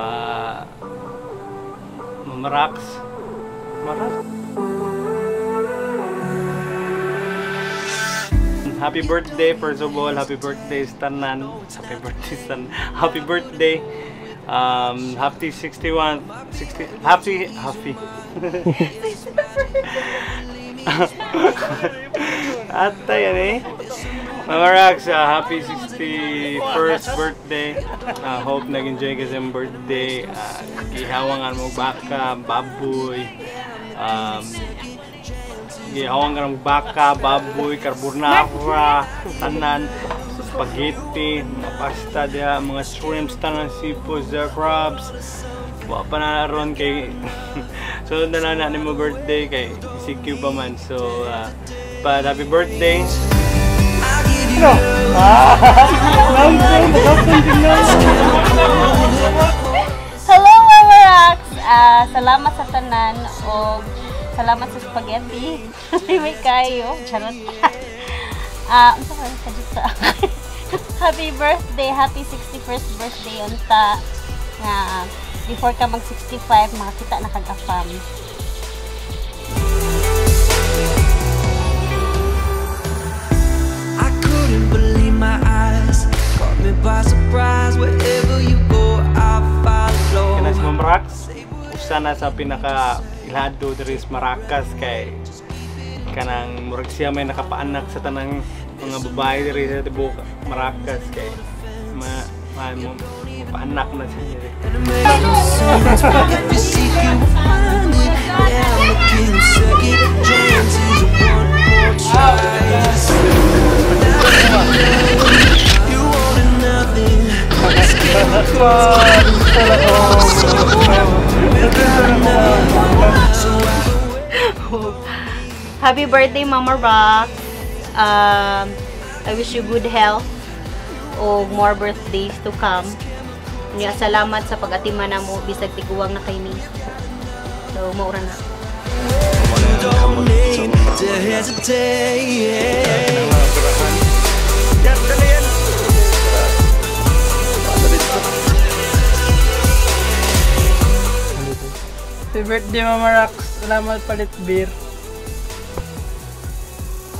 Ah, Marax. Marax. Happy birthday, first of all. Happy birthday, Stanan. Happy birthday, Stan. Happy birthday. Um, happy 61, 60, happy, happy. Atay, yan eh. Mama Rax, uh, happy 61st birthday. Uh, hope nag-enjoy ka sa birthday. Uh, gihawangan mo baka, baboy. Um, gihawangan ka ng baka, baboy, carbonara, tanan, spaghetti, mga pasta dia, mga shrimps, tanan, seafood, the crabs. Wa pa na ron kay so na na mo birthday kay CQ pa man. So uh, but happy birthday. Hello, Mama Rax! Ah, salamat sa tanan o salamat sa spaghetti. May kayo. Charot. Ah, uh, ano ka sa Happy birthday, happy 61st birthday unta nga before ka mag 65 makakita na kag afam. Follow. Kana si Ma'am Rax, usa na sa pinaka ilado diri sa Maracas kay kanang murag siya may nakapaanak sa tanang mga babae diri sa tibuok Maracas kay ma, ma mo paanak na siya diri. If Happy birthday, Mama Rock! Um, I wish you good health o more birthdays to come. Nga, salamat sa pag-atiman na mo bisag tiguwang na kay ni. So, maura na. Happy birthday, Mama Rax. Salamat palit beer.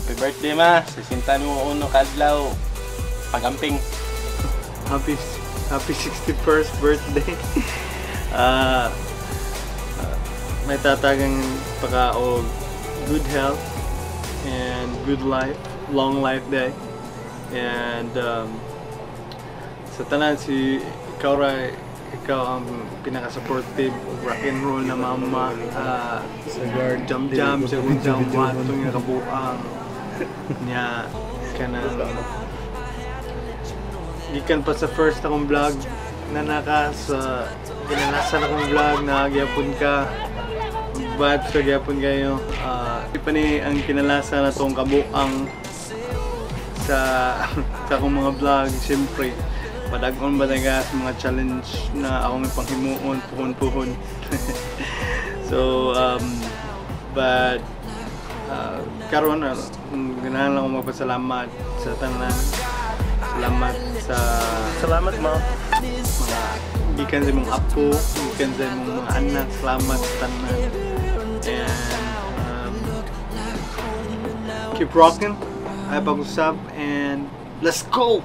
Happy birthday ma, sisintan mo uno kadlaw. Pagamping. Happy happy 61st birthday. Ah ah, may tatagang paka og good health and good life, long life day. And um, sa tanan si ikaw ra ikaw ang pinaka-supportive rock and roll na mama ah, Sa guard. jam jam sa kung jam wato nga kabuang niya kana gikan pa sa first akong vlog na naka sa ginalasan akong vlog na gyapon ka bad sa gyapon kayo. Uh, pa ni ang kinalasan na tong kabuang sa sa akong mga vlog siyempre. Padagon ba talaga sa mga challenge na akong ipanghimuon puhon-puhon. So um, but uh, karon ano ganahan lang ako magpasalamat sa tanan. Salamat sa Salamat, Ma. mga gikan sa mong apo gikan sa mong mga anak. Salamat sa tanan. And um, keep rocking. Ay pag-usap and let's go